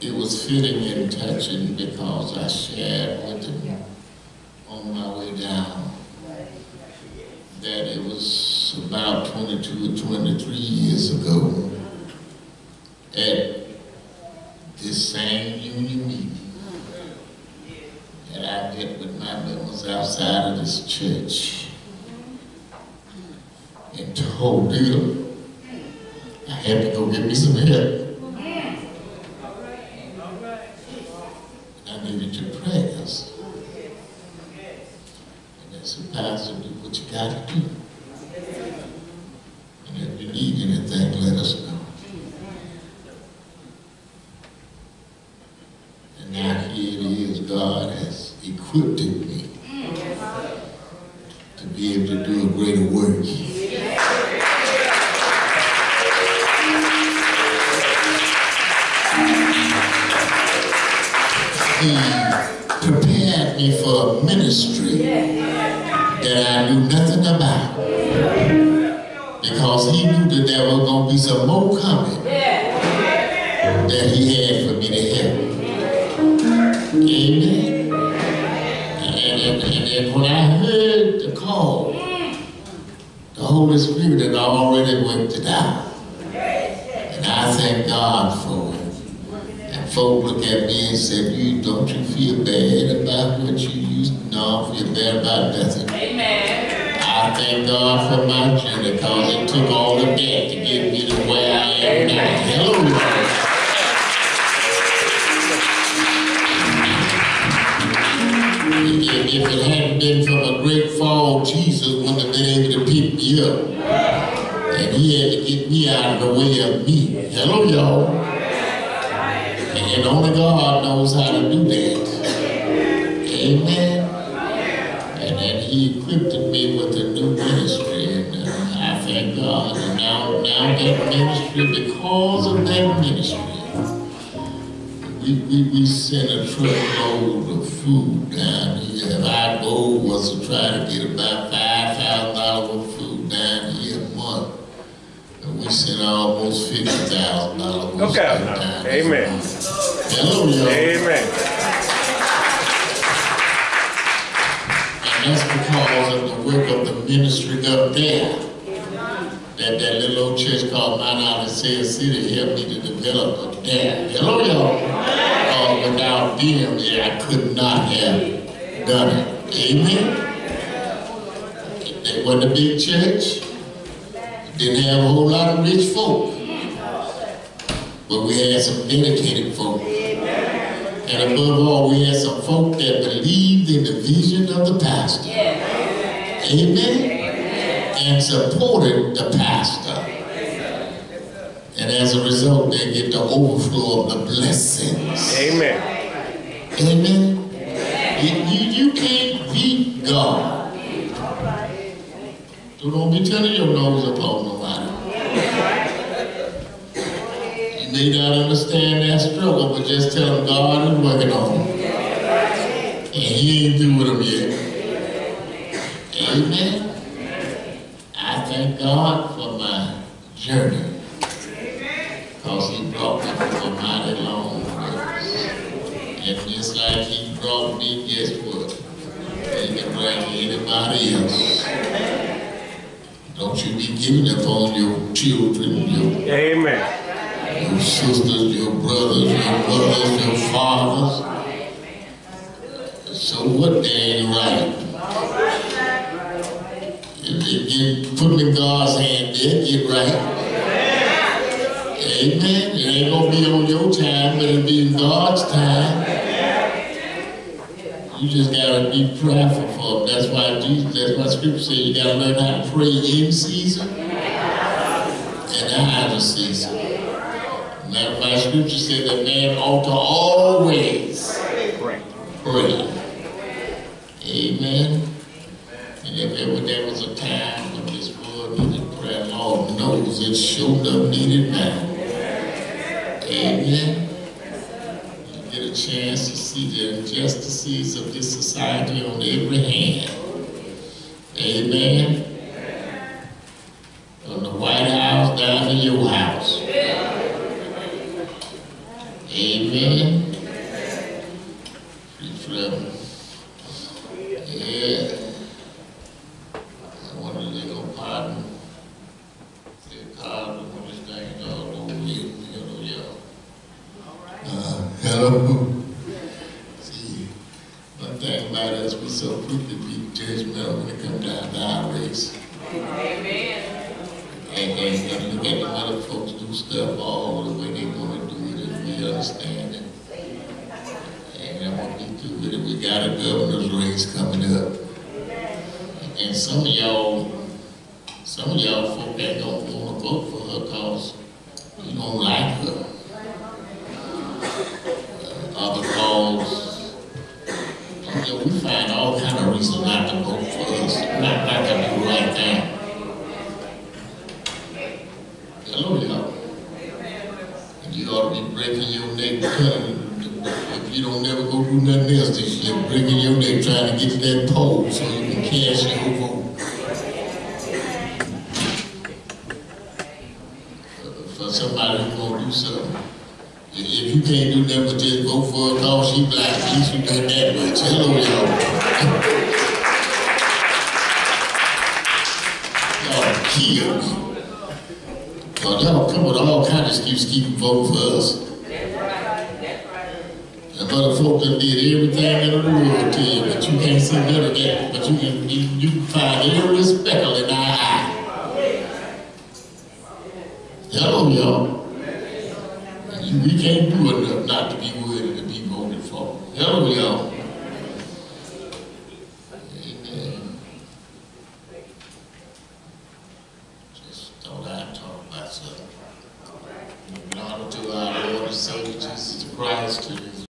It was fitting and touching because I shared with him on my way down that it was about 22 or 23 years ago at this same union meeting that I met with my members outside of this church and told them I had to go get me some help. I needed your prayers. And they said, Pastor, do what you got to do. And if you need anything, let us know. And now here it is, God me to be able to do a greater work. He prepared me for a ministry that I knew nothing about. Because he knew that there was going to be some more coming that he had for me to help. Amen. And, when I heard the call, the Holy Spirit had already worked it out. And I thank God for it. And folk look at me and said, you, don't you feel bad about what you used to know? feel bad about nothing. Amen. I thank God for my journey because it took all of that to get me to where I am now. Hello. If, it hadn't been for the great fall, Jesus wouldn't have been able to pick me up. And he had to get me out of the way of me. Hello, y'all. And, and only God knows how to do that. Amen. And then he equipped me with a new ministry, and uh, I thank God. And now, now that ministry, because of that ministry, we, we, we sent a truckload of food down here. And our goal was to try to get about five thousand dollars of food down here a month. And we sent almost fifty thousand dollars. Look out now. Amen. Hello, y'all. Amen. And that's because of the work of the ministry up there. That, that little old church called Mount Olive City helped me to develop up there. Hello, y'all. Because without them, yeah, I could not have done it. Amen. It wasn't a big church. Didn't have a whole lot of rich folk. But we had some dedicated folk. And above all, we had some folk that believed in the vision of the pastor. Amen. And supported the pastor. And as a result, they get the overflow of the blessings. Amen. Amen. You, you, can't beat God. So don't be turning your nose upon nobody. You may not understand that struggle, but just tell them God is working on them. And he ain't through with them yet. Amen. I thank God for my journey. Because he brought me from mighty long ways. And just like he brought me, guess what? He can bring anybody else. Don't you be giving up on your children, your Amen. your sisters, your brothers, your mothers, your fathers. So what they ain't right? If if you put in God's hand, they'll get right. Amen. It ain't gonna be on your time, but it'll be in God's time. You just gotta be prayerful for them. That's why Jesus, that's why Scripture says you gotta learn how to pray in season and out of season. Matter of fact, Scripture said that man ought to always Pray. pray. Amen. And if ever there was a time when this world needed prayer, Lord knows it sure enough needed now. Amen. A chance to see the injustices of this society on every hand. Amen. From the White House down to your house. Amen. Free from, yeah. I want to legal pardon. Say, God, when this thing all over with, you know, y'all. Hello. See, one thing about us, we're so quick to be judgmental when it comes down to our race. And, and, and look at the other folks do stuff all the way they want to do it, and we understand it. And then when we do it, we got a governor's race coming up. And some of y'all, some of y'all folk that don't wanna vote for her cause you don't like her. Uh, cause, you know, we find all kind of reasons not to vote for us, not, not to do the right thing. Hello, y'all. You ought to be breaking your neck, if you don't never go do nothing else this year, breaking your neck trying to get to that poll so you can cast your vote. Somebody who gonna do something. If you can't do nothing but just vote for her cause she black, at least you done that much. Hello, y'all. Y'all kill me. Well, y'all come with all kinds of excuses, keep voting for us. And other folk that did everything in the world to you, but you can't see none that, but you can, you, can find every speckle in our eye. Hello, y'all. And you, we can't do enough not to be worthy to be voted for. Hello,